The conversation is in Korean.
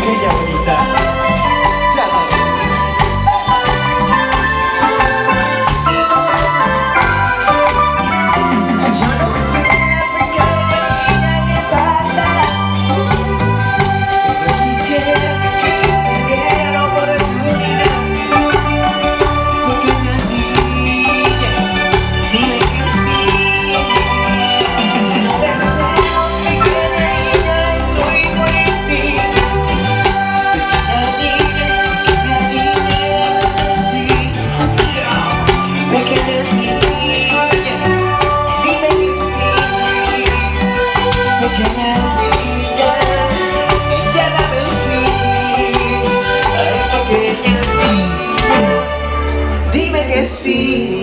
굉장히 아픕니다. see.